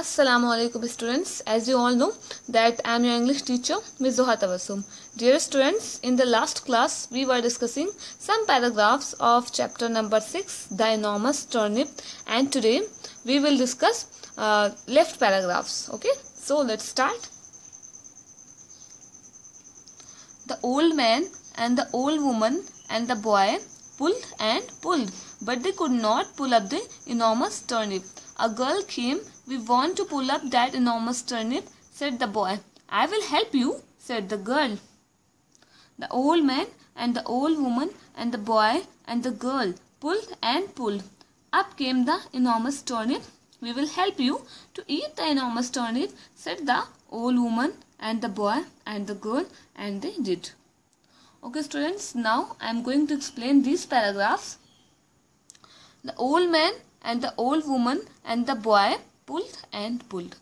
Assalamu alaikum students. As you all know that I am your English teacher Ms. Zoha Tabassum. Dear students, in the last class we were discussing some paragraphs of chapter number 6 The Enormous Turnip and today we will discuss uh, left paragraphs. Okay, so let's start. The old man and the old woman and the boy pulled and pulled, but they could not pull up the enormous turnip. A girl came. We want to pull up that enormous turnip, said the boy. I will help you, said the girl. The old man and the old woman and the boy and the girl pulled and pulled. Up came the enormous turnip. We will help you to eat the enormous turnip, said the old woman and the boy and the girl, and they did. Okay, students, now I am going to explain these paragraphs. The old man and the old woman and the boy pulled and pulled.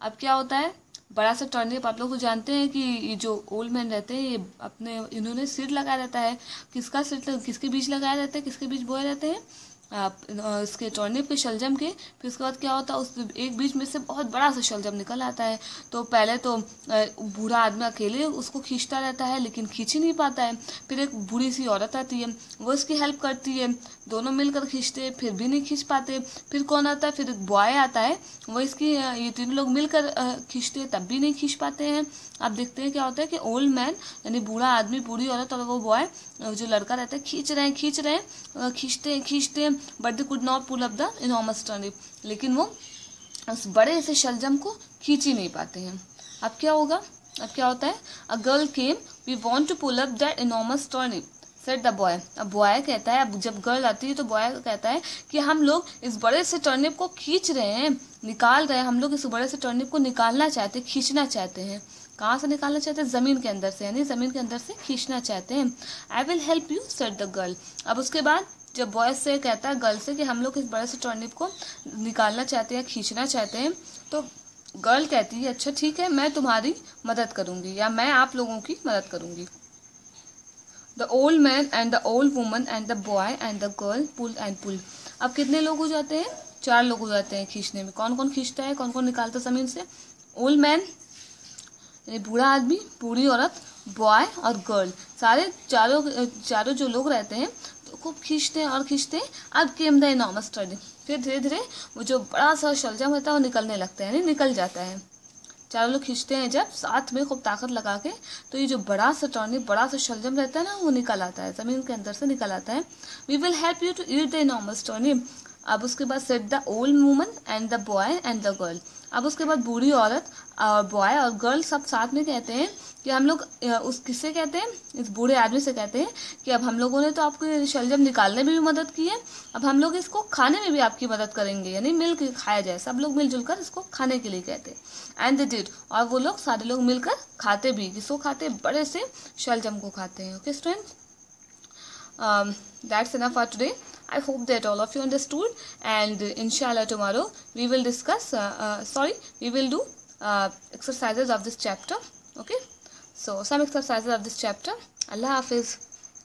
अब क्या होता है? बड़ा सा turnip आप लोग तो जानते हैं कि ये जो ओल्ड मैन रहते हैं, ये अपने, इन्होंने सिर लगाया रहता है। किसका सिर किसके बीच लगाया रहता है, किसके बीच बोए रहते हैं? आप इसके टर्निप के शलजम के। फिर उसके बाद क्या होता है? उस एक बीच में से बहुत बड़ा सा शलजम निकल आता है। तो पहले तो बूढ़ा आदमी अकेले उसको खींचता रहता है, लेकिन खींच ही नहीं पाता है। फिर एक बूढ़ी सी औरत आती है, वो इसकी हेल्प करती है। दोनों मिलकर खींचते, फिर भी नहीं खींच पाते। फिर कौन आता है? फिर एक बॉय आता है, वो इसकी ये तीनों लोग मिलकर खींचते तब भी नहीं खींच पाते हैं। आप देखते हैं क्या होता है कि ओल्ड मैन यानी बूढ़ा आदमी, बूढ़ी औरत और वो बॉय जो लड़का रहता है, खींच रहे हैं, खींच रहे हैं खींचते हैं खींचते हैं but they could not pull up the enormous turnip लेकिन वो उस बड़े से शलजम को खींच ही नहीं पाते हैं। अब क्या होगा? अब क्या होता है? A girl came we want to pull up that enormous turnip said the boy अब बॉय कहता है, अब जब गर्ल आती है तो बॉय कहता है कि हम लोग इस बड़े से टर्निप को खींच रहे हैं, निकाल रहे हैं। हम लोग इस बड़े से टर्निप को निकालना चाहते हैं खींचना चाहते हैं। कहाँ से निकालना चाहते हैं? ज़मीन के अंदर से, यानी ज़मीन के अंदर से खींचना चाहते हैं। I will help you said the girl अब उसके बाद जब बॉयज़ से कहता है गर्ल से कि हम लोग इस बड़े से टर्निप को निकालना चाहते हैं, खींचना चाहते हैं तो गर्ल कहती है अच्छा ठीक है, मैं तुम्हारी मदद करूँगी या मैं आप लोगों की मदद करूँगी। The old man and the old woman and the boy and the girl pull and pull अब कितने लोग हो जाते हैं? चार लोग हो जाते हैं खींचने में। कौन कौन खींचता है? कौन कौन निकालता ज़मीन से? ओल्ड मैन यानी बूढ़ा आदमी, बूढ़ी औरत बॉय और गर्ल सारे चारों चारों जो लोग रहते हैं तो खूब खींचते हैं और खींचते हैं। अब केम द इनॉमस स्टडी फिर धीरे धीरे वो जो बड़ा सा शलजम होता है, वो निकलने लगता है, यानी निकल जाता है। चारों लोग खींचते हैं जब साथ में खूब ताकत लगा के तो ये जो बड़ा सा टॉनिक, बड़ा सा शलजम रहता है ना, वो निकल आता है, ज़मीन के अंदर से निकल आता है। We will help you to eat the enormous tonic अब उसके बाद said the old woman and the boy and the girl अब उसके बाद बूढ़ी औरत बॉय और गर्ल सब साथ में कहते हैं कि हम लोग उस किससे कहते हैं? इस बूढ़े आदमी से कहते हैं कि अब हम लोगों ने तो आपको शलजम निकालने में भी मदद की है, अब हम लोग इसको खाने में भी आपकी मदद करेंगे, यानी मिल के खाया जाए, सब लोग मिलजुल कर इसको खाने के लिए कहते हैं। एंड द डिड और वो लोग सारे लोग मिलकर खाते भी किसको खाते, बड़े से शलजम को खाते हैं okay student that's enough for today I hope that all of you understood and inshallah tomorrow we will discuss uh, uh, sorry we will do uh, exercises of this chapter okay? So some exercises of this chapter. Allah Hafiz